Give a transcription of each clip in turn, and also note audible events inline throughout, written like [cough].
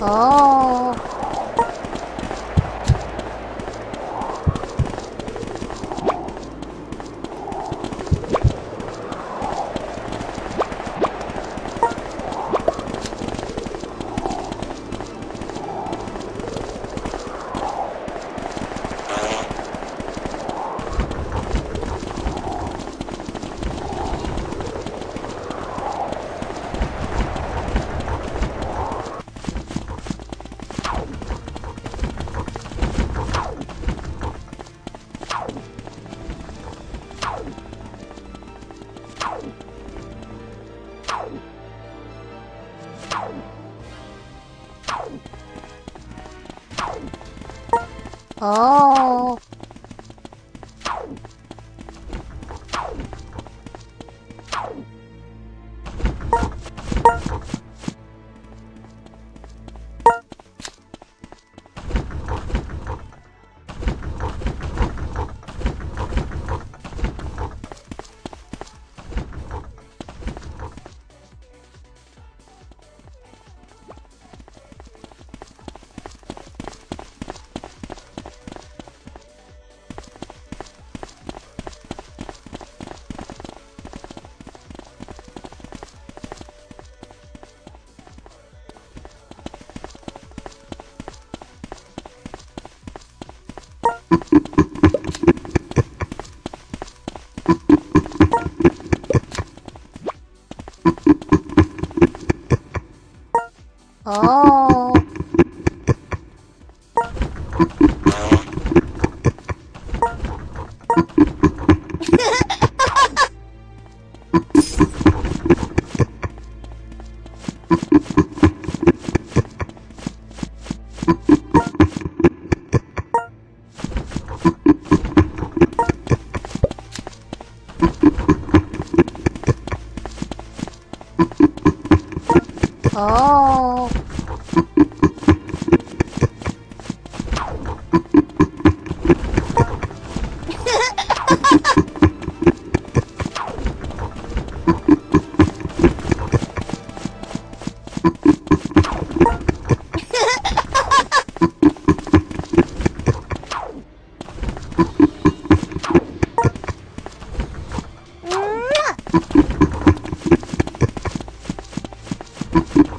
哦。哦。 어. 어. [laughs] Ha ha ha.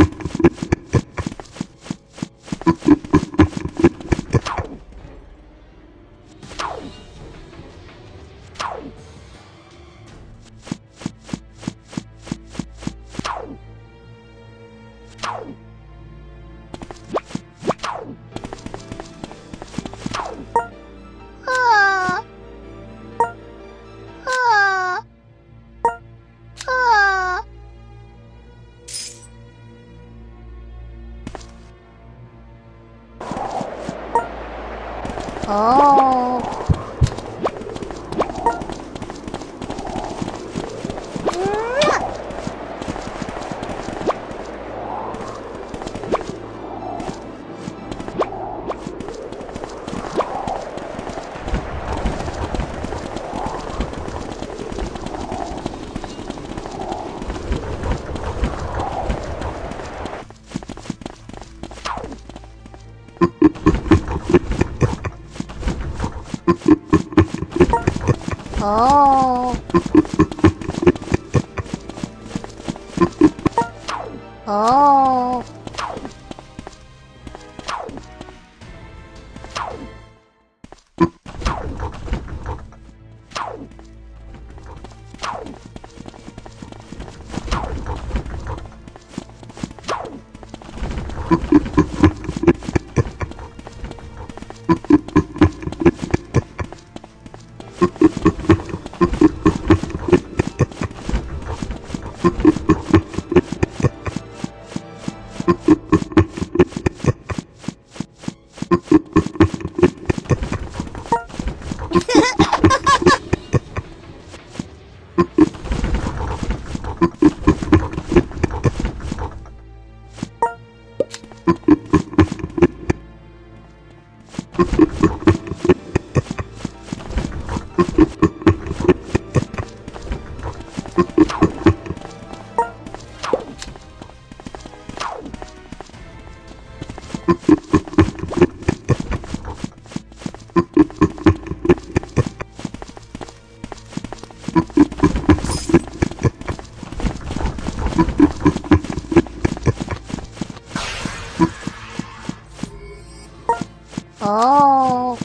哦。哦。[laughs] 哦。You Oh.